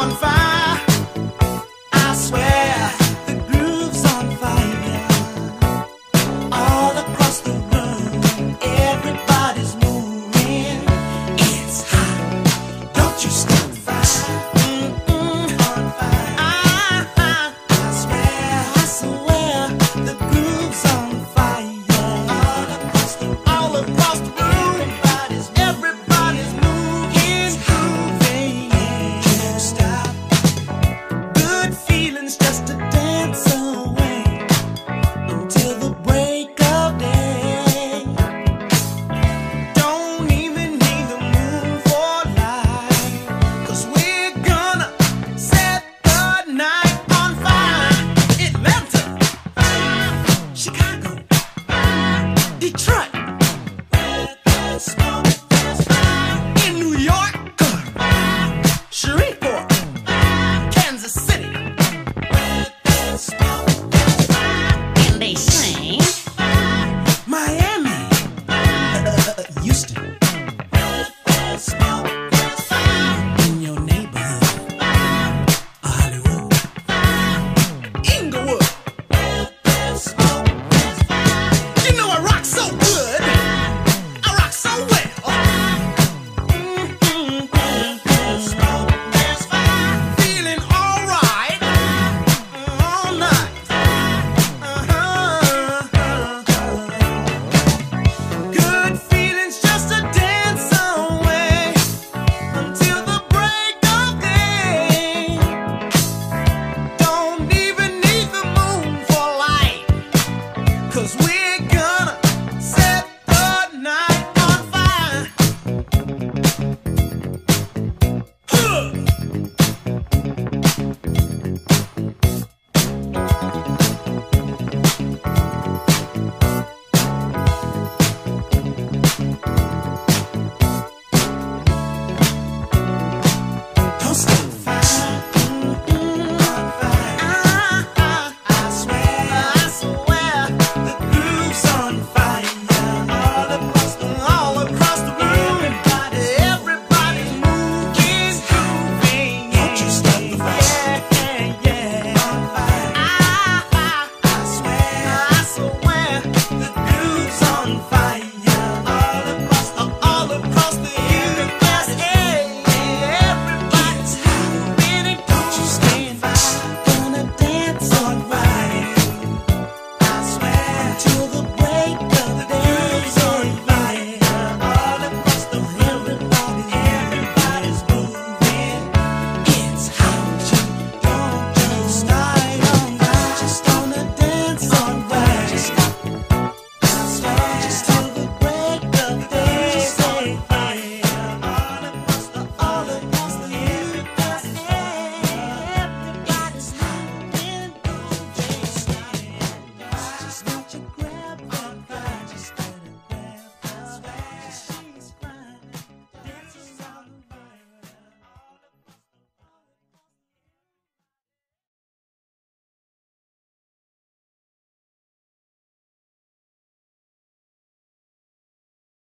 on fire.